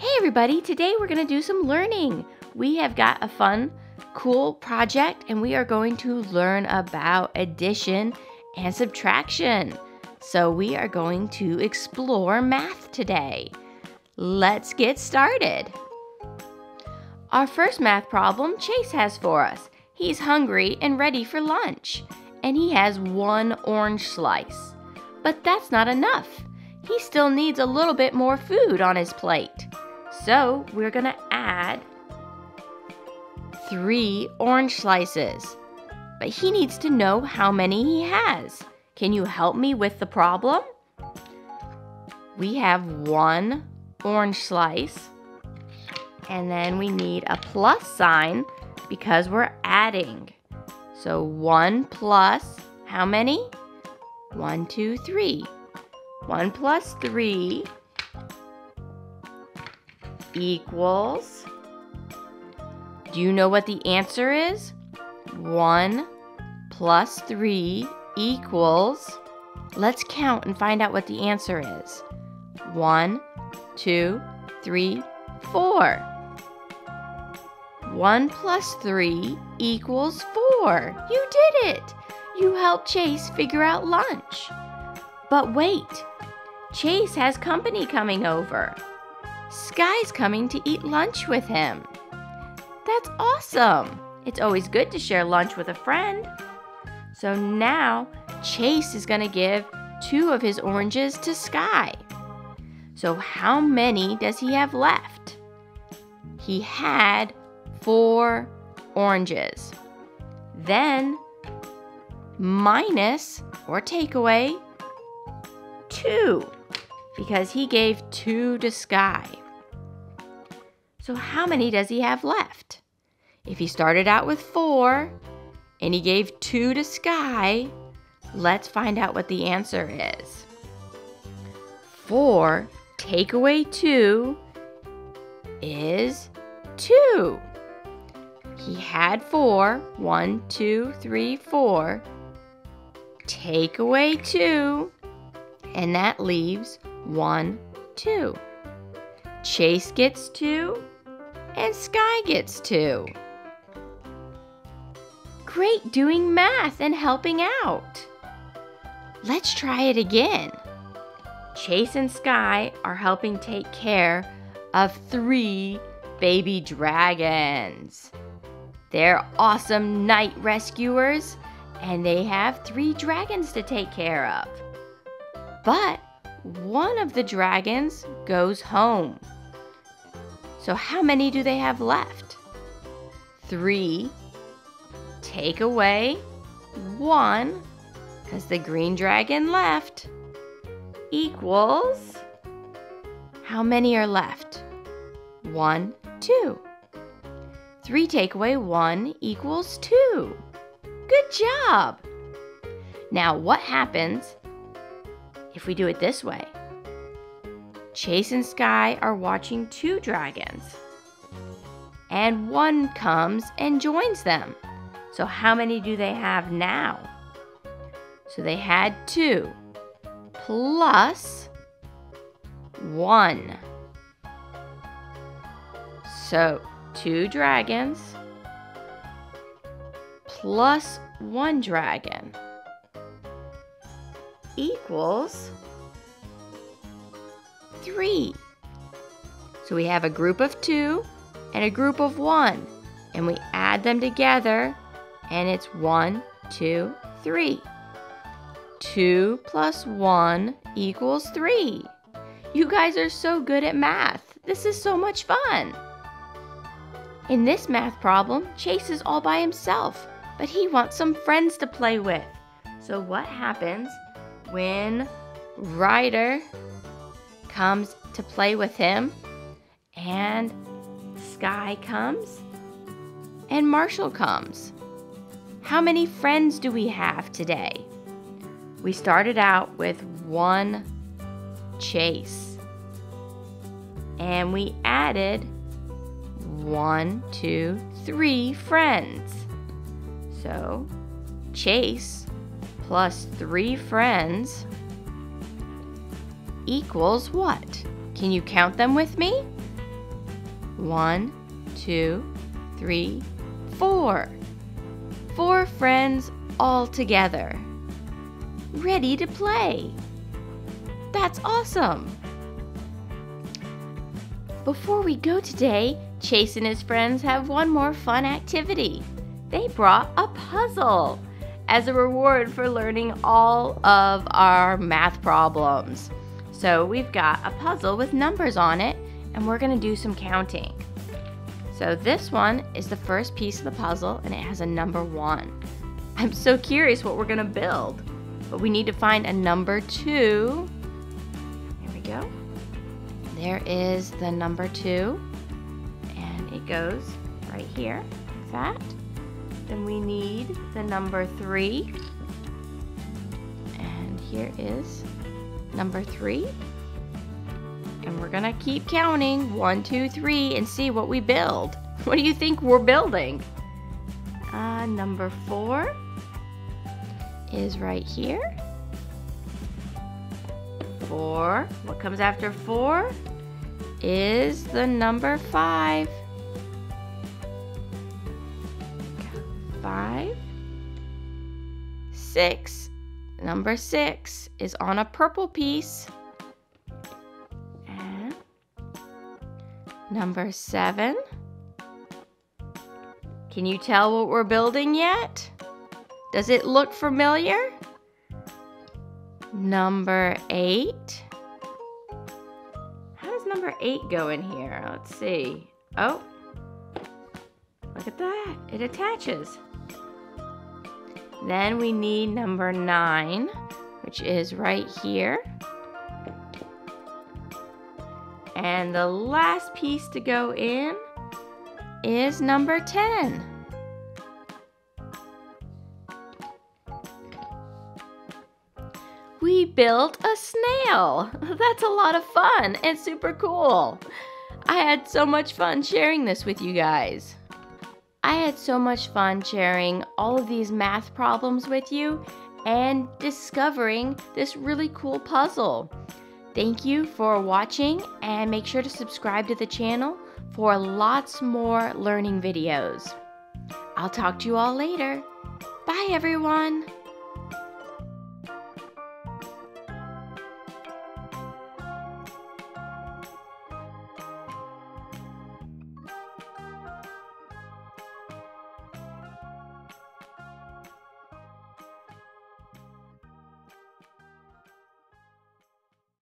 Hey everybody, today we're going to do some learning. We have got a fun, cool project and we are going to learn about addition and subtraction. So we are going to explore math today. Let's get started. Our first math problem Chase has for us. He's hungry and ready for lunch, and he has one orange slice. But that's not enough. He still needs a little bit more food on his plate. So we're gonna add three orange slices. But he needs to know how many he has. Can you help me with the problem? We have one orange slice, and then we need a plus sign because we're adding. So one plus how many? One, two, three. One plus three equals. Do you know what the answer is? One plus three equals. Let's count and find out what the answer is. One, two, three, four. 1 plus 3 equals 4. You did it! You helped Chase figure out lunch. But wait, Chase has company coming over. Sky's coming to eat lunch with him. That's awesome! It's always good to share lunch with a friend. So now Chase is going to give two of his oranges to Sky. So how many does he have left? He had four oranges. Then minus or take away two because he gave two to Sky. So how many does he have left? If he started out with four and he gave two to Sky, let's find out what the answer is. Four take away two is two. He had four. One, two, three, four. Take away two, and that leaves one, two. Chase gets two, and Sky gets two. Great doing math and helping out. Let's try it again. Chase and Sky are helping take care of three baby dragons. They're awesome knight rescuers, and they have three dragons to take care of. But one of the dragons goes home. So, how many do they have left? Three. Take away one, because the green dragon left, equals. How many are left? One, two. 3 take away 1 equals 2. Good job! Now, what happens if we do it this way? Chase and Sky are watching two dragons, and one comes and joins them. So, how many do they have now? So, they had two plus one. So, two dragons plus one dragon equals three. So we have a group of two and a group of one, and we add them together, and it's one, two, three. Two plus one equals three. You guys are so good at math. This is so much fun. In this math problem, Chase is all by himself, but he wants some friends to play with. So what happens when Ryder comes to play with him and Sky comes and Marshall comes? How many friends do we have today? We started out with one Chase and we added one, two, three friends. So, Chase plus three friends equals what? Can you count them with me? One, two, three, four. Four friends all together. Ready to play. That's awesome! Before we go today, Chase and his friends have one more fun activity. They brought a puzzle as a reward for learning all of our math problems. So we've got a puzzle with numbers on it, and we're to do some counting. So this one is the first piece of the puzzle, and it has a number one. I'm so curious what we're to build, but we need to find a number two. Here we go. There is the number two, and it goes right here, like that. Then we need the number three, and here is number three. And we're gonna keep counting one, two, three, and see what we build. What do you think we're building? Uh, number four is right here. Four. What comes after four? Is the number five. Five. Six. Number six is on a purple piece. And number seven. Can you tell what we're building yet? Does it look familiar? Number eight. How does number eight go in here? Let's see. Oh, look at that. It attaches. Then we need number nine, which is right here. And the last piece to go in is number 10. We built a snail. That's a lot of fun and super cool. I had so much fun sharing this with you guys. I had so much fun sharing all of these math problems with you and discovering this really cool puzzle. Thank you for watching and make sure to subscribe to the channel for lots more learning videos. I'll talk to you all later. Bye everyone!